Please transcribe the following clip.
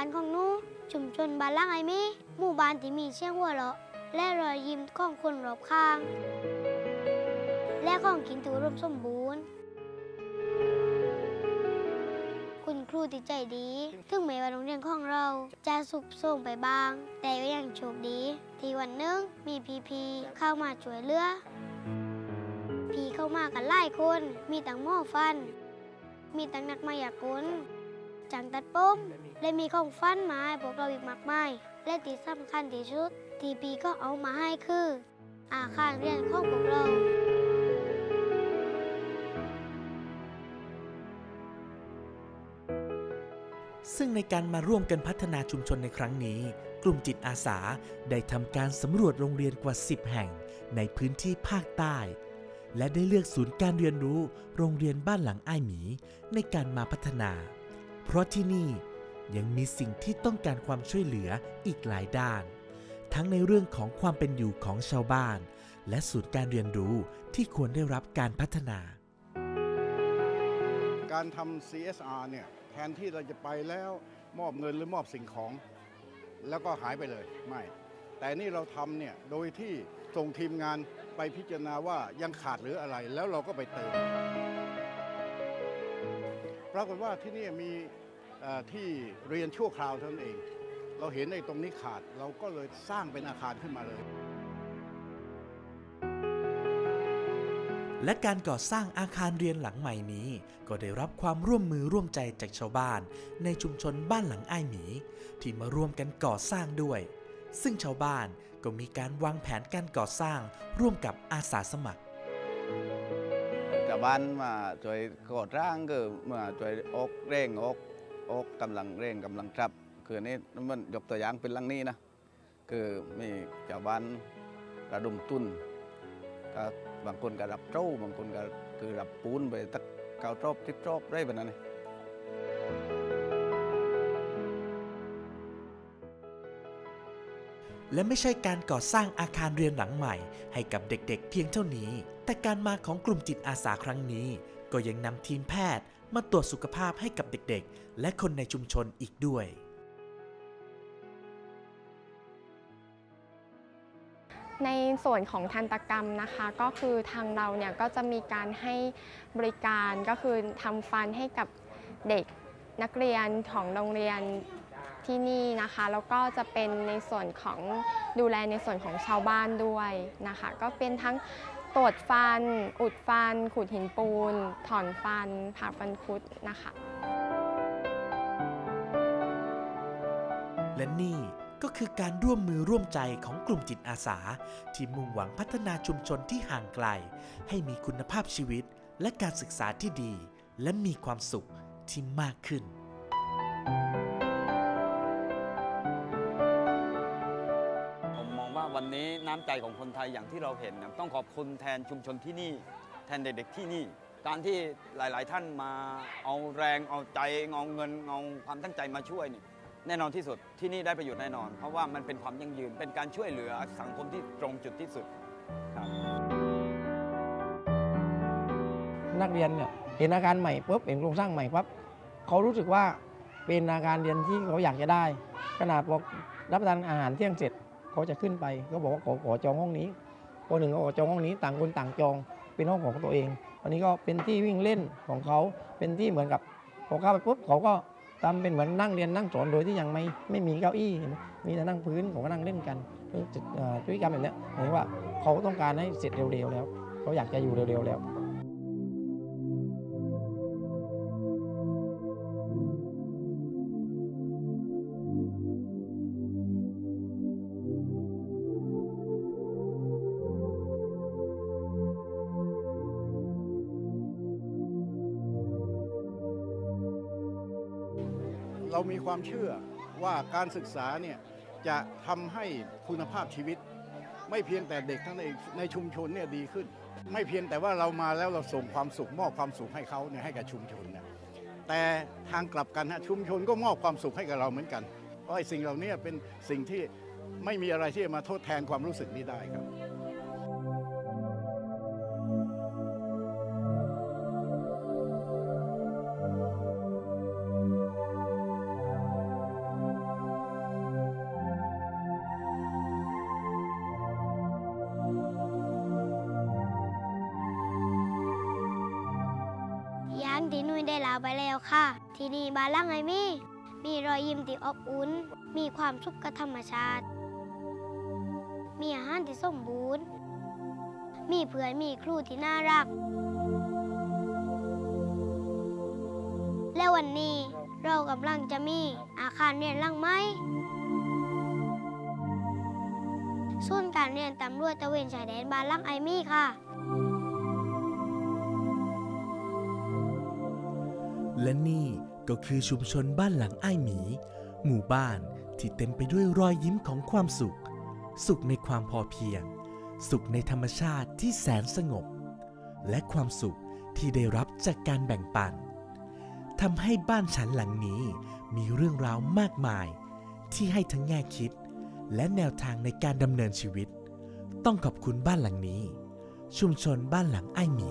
านของหนูชุมชนบ้านล่างไอมีหมู่บ้านที่มีเชียงหัวเราะและรอยยิ้มของคนรอบข้าง และของกินถือรวมสมบูรณ์ คุณครูที่ใจดี ถึงแม้ว่าโรงเรียนของเราจะสุบโทรมไปบ้าง แต่ก็ยังโชคดี ที่วันนึงมีพีพีเข้ามาช่วยเหลือ พีเข้ามากันหลายคน มีตั้งหม้อฟัน มีตั้งนักมายากล จังตัดผมและมีของฟันมาให้พวกเราอีกมากมาย และที่สำคัญที่สุดที่ปีก็เอามาให้คือ อาคารเรียนของพวกเราซึ่งในการมาร่วมกันพัฒนาชุมชนในครั้งนี้ กลุ่มจิตอาสาได้ทำการสำรวจโรงเรียนกว่า 10 แห่ง ในพื้นที่ภาคใต้ และได้เลือกศูนย์การเรียนรู้ โรงเรียนบ้านหลังอ้ายหมี ในการมาพัฒนา เพราะที่นี่ยังมีสิ่งที่ต้องการความช่วยเหลืออีกหลายด้าน ทั้งในเรื่องของความเป็นอยู่ของชาวบ้าน และศูนย์การเรียนรู้ที่ควรได้รับการพัฒนา การทำ CSR เนี่ยแทนที่เราจะไปแล้วมอบเงินหรือมอบสิ่งของ แล้วก็หายไปเลยไม่แต่นี่เราทำเนี่ยโดยที่ส่งทีมงานไปพิจารณาว่ายังขาดหรืออะไรแล้วเราก็ไปเติมปรากฏว่าที่นี่มี ที่เรียนชั่วคราวเท่านั้นเอง เราเห็นในตรงนี้ขาดเราก็เลยสร้างเป็นอาคารขึ้นมาเลย และการก่อสร้างอาคารเรียนหลังใหม่นี้ ก็ได้รับความร่วมมือร่วมใจจากชาวบ้าน ในชุมชนบ้านหลังอ้ายหมี ที่มาร่วมกันก่อสร้างด้วย ซึ่งชาวบ้านก็มีการวางแผนการก่อสร้างร่วมกับอาสาสมัครชาวบ้านมาช่วยก่อสร้างก็มาช่วยอกเร่งอก อกกำลังเร่งกำลังครับ คือนนี้มันยกตัวอย่างเป็นลังนี้นะ คือมีชาวบ้านระดมทุนก็บางคนก็รับเจ้าบางคนก็คือรับปูนไปตักเการอบทิบรอบได้แบบนั้นเลยและไม่ใช่การก่อสร้างอาคารเรียนหลังใหม่ ให้กับเด็กๆเพียงเท่านี้ แต่การมาของกลุ่มจิตอาสาครั้งนี้ ก็ยังนำทีมแพทย์มาตรวจสุขภาพให้กับเด็กๆ และคนในชุมชนอีกด้วย ในส่วนของทันตกรรมนะคะก็คือทางเราเนี่ยก็จะมีการให้บริการก็คือทำฟันให้กับเด็กนักเรียนของโรงเรียนที่นี่นะคะแล้วก็จะเป็นในส่วนของดูแลในส่วนของชาวบ้านด้วยนะคะ ก็เป็นทั้ง ตรวจฟัน อุดฟัน ขูดหินปูน ถอนฟัน ผ่าฟันคุดนะคะ และนี่ก็คือการร่วมมือร่วมใจของกลุ่มจิตอาสา ที่มุ่งหวังพัฒนาชุมชนที่ห่างไกล ให้มีคุณภาพชีวิตและการศึกษาที่ดี และมีความสุขที่มากขึ้น วันนี้น้ำใจของคนไทยอย่างที่เราเห็นนะต้องขอบคุณแทนชุมชนที่นี่ แทนเด็กๆที่นี่ การที่หลาย ๆ ท่านมาเอาแรงเอาใจเอาเงินเอาความตั้งใจมาช่วยนี่แน่นอนที่สุดที่นี่ได้ประโยชน์แน่นอน เพราะว่ามันเป็นความยั่งยืนเป็นการช่วยเหลือสังคมที่ตรงจุดที่สุดครับนักเรียนเนี่ยเห็นอาการใหม่ปุ๊บเห็นโครงสร้างใหม่ปั๊บเขารู้สึกว่าเป็นอาการเรียนที่เขาอยากจะได้ ขนาดบอกรับประทานอาหารเที่ยงเสร็จ เขาจะขึ้นไปก็บอกว่าขอขอจองห้องนี้คนหนึ่งก็ขอจองห้องนี้ต่างคนต่างจองเป็นห้องของตัวเองวันนี้ก็เป็นที่วิ่งเล่นของเขาเป็นที่เหมือนกับพอเข้าไปปุ๊บเขาก็ทำเป็นเหมือนนั่งเรียนนั่งสอนโดยที่ยังไม่ไม่มีเก้าอี้มีแต่นั่งพื้นเขาก็นั่งเล่นกันพฤติกรรมแบบเนี้ยหมายว่าเขาต้องการให้เสร็จเร็วๆแล้วเขาอยากจะอยู่เร็วๆแล้ว เรามีความเชื่อว่าการศึกษาเนี่ยจะทำให้คุณภาพชีวิต ไม่เพียงแต่เด็กทั้งในในชุมชนเนี่ยดีขึ้น ไม่เพียงแต่ว่าเรามาแล้วเราส่งความสุขมอบความสุขให้เขาเนี่ยให้กับชุมชนเนี่ยแต่ทางกลับกันฮะชุมชนก็มอบความสุขให้กับเราเหมือนกันเพราะไอ้สิ่งเหล่านี้เป็นสิ่งที่ไม่มีอะไรที่จะมาทดแทนความรู้สึกนี้ได้ครับ ที่นุ้ยได้ลาไปแล้วค่ะ ที่นี่บ้านหลังไอมี่มีรอยยิ้มที่อบอุ่น มีความสุขกับธรรมชาติ มีอาหารที่สมบูรณ์ มีเพื่อนมีครูที่น่ารัก และวันนี้เรากำลังจะมีอาคารเรียนหลังไหมส่วนย์การเรียนตำรวจตะเวนชายแดนบ้านหลังไอมี่ค่ะ และนี่ก็คือชุมชนบ้านหลังไอ้หมี หมู่บ้านที่เต็มไปด้วยรอยยิ้มของความสุข สุขในความพอเพียง สุขในธรรมชาติที่แสนสงบ และความสุขที่ได้รับจากการแบ่งปันทำให้บ้านฉันหลังนี้มีเรื่องราวมากมาย ที่ให้ทั้งแง่คิด และแนวทางในการดำเนินชีวิต ต้องขอบคุณบ้านหลังนี้ ชุมชนบ้านหลังไอ้หมี